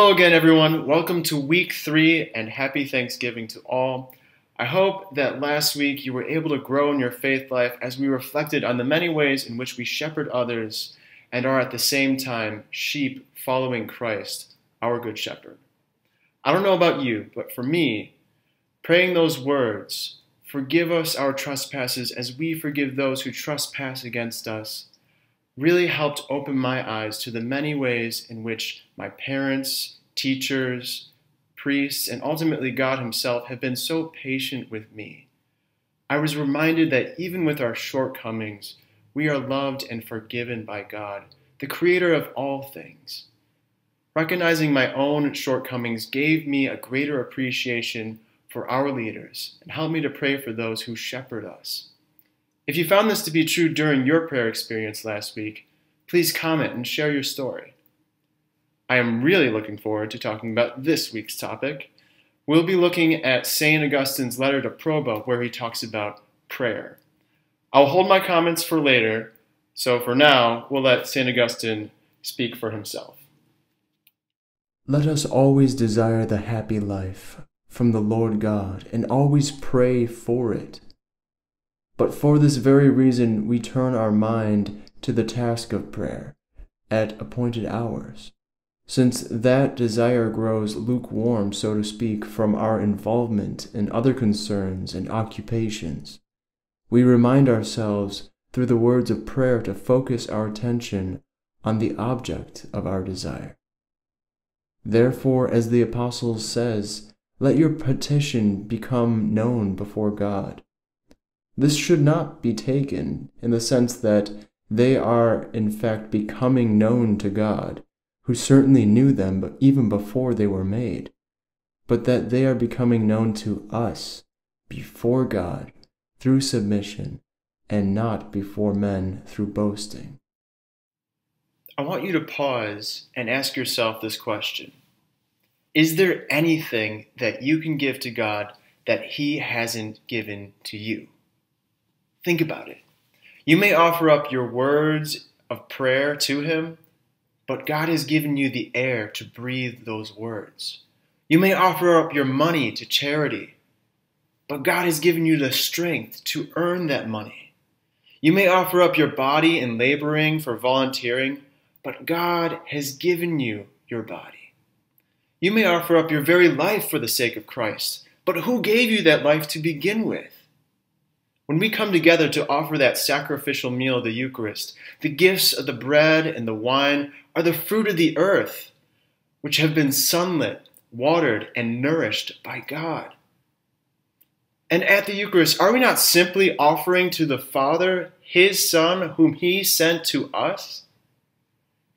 Hello again, everyone. Welcome to week three and happy Thanksgiving to all. I hope that last week you were able to grow in your faith life as we reflected on the many ways in which we shepherd others and are at the same time sheep following Christ, our Good Shepherd. I don't know about you, but for me, praying those words, forgive us our trespasses as we forgive those who trespass against us, really helped open my eyes to the many ways in which my parents, teachers, priests, and ultimately God Himself have been so patient with me. I was reminded that even with our shortcomings, we are loved and forgiven by God, the Creator of all things. Recognizing my own shortcomings gave me a greater appreciation for our leaders and helped me to pray for those who shepherd us. If you found this to be true during your prayer experience last week, please comment and share your story. I am really looking forward to talking about this week's topic. We'll be looking at St. Augustine's letter to Proba, where he talks about prayer. I'll hold my comments for later, so for now, we'll let St. Augustine speak for himself. Let us always desire the happy life from the Lord God and always pray for it. But for this very reason, we turn our mind to the task of prayer at appointed hours, since that desire grows lukewarm, so to speak, from our involvement in other concerns and occupations. We remind ourselves through the words of prayer to focus our attention on the object of our desire. Therefore, as the Apostle says, let your petition become known before God. This should not be taken in the sense that they are in fact becoming known to God, who certainly knew them but even before they were made, but that they are becoming known to us before God through submission and not before men through boasting. I want you to pause and ask yourself this question Is there anything that you can give to God that He hasn't given to you? Think about it. You may offer up your words of prayer to Him, but God has given you the air to breathe those words. You may offer up your money to charity, but God has given you the strength to earn that money. You may offer up your body in laboring for volunteering, but God has given you your body. You may offer up your very life for the sake of Christ, but who gave you that life to begin with? When we come together to offer that sacrificial meal the Eucharist, the gifts of the bread and the wine are the fruit of the earth, which have been sunlit, watered, and nourished by God. And at the Eucharist, are we not simply offering to the Father His Son, whom He sent to us?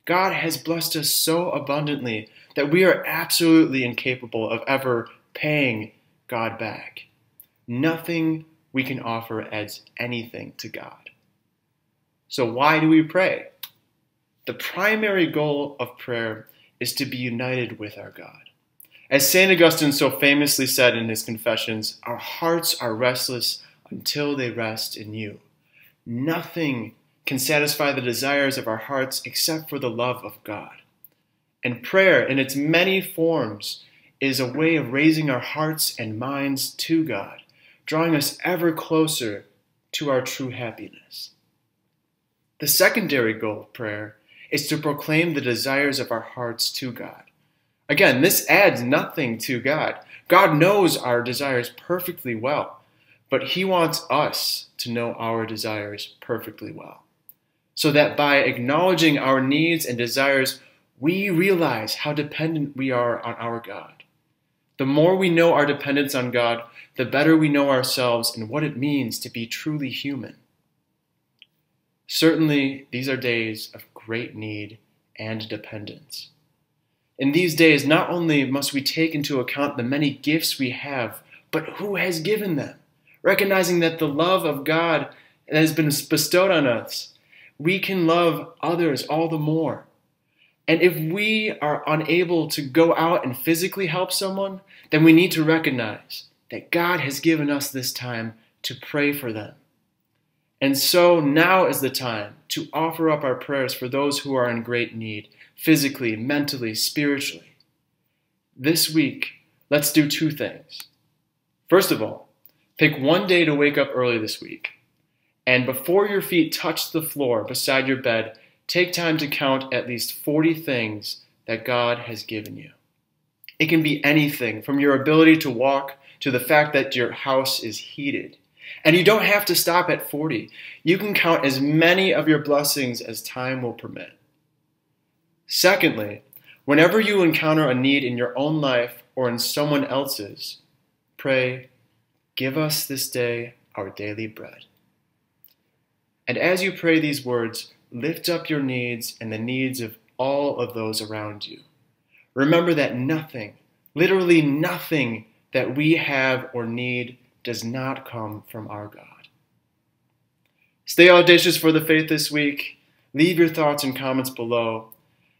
God has blessed us so abundantly that we are absolutely incapable of ever paying God back. Nothing we can offer as anything to God. So, why do we pray? The primary goal of prayer is to be united with our God. As St. Augustine so famously said in his Confessions, our hearts are restless until they rest in you. Nothing can satisfy the desires of our hearts except for the love of God. And prayer, in its many forms, is a way of raising our hearts and minds to God drawing us ever closer to our true happiness. The secondary goal of prayer is to proclaim the desires of our hearts to God. Again, this adds nothing to God. God knows our desires perfectly well, but He wants us to know our desires perfectly well. So that by acknowledging our needs and desires, we realize how dependent we are on our God. The more we know our dependence on God, the better we know ourselves and what it means to be truly human. Certainly, these are days of great need and dependence. In these days, not only must we take into account the many gifts we have, but who has given them, recognizing that the love of God that has been bestowed on us, we can love others all the more. And if we are unable to go out and physically help someone, then we need to recognize that God has given us this time to pray for them. And so now is the time to offer up our prayers for those who are in great need, physically, mentally, spiritually. this week, let's do two things. First of all, pick one day to wake up early this week. And before your feet touch the floor beside your bed, take time to count at least 40 things that God has given you. It can be anything from your ability to walk to the fact that your house is heated. And you don't have to stop at 40. You can count as many of your blessings as time will permit. Secondly, whenever you encounter a need in your own life or in someone else's, pray, Give us this day our daily bread. And as you pray these words, lift up your needs and the needs of all of those around you. Remember that nothing, literally nothing that we have or need does not come from our God. Stay audacious for the faith this week. Leave your thoughts and comments below.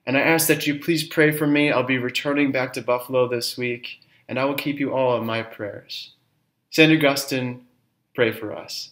And I ask that you please pray for me. I'll be returning back to Buffalo this week, and I will keep you all in my prayers. St. Augustine, pray for us.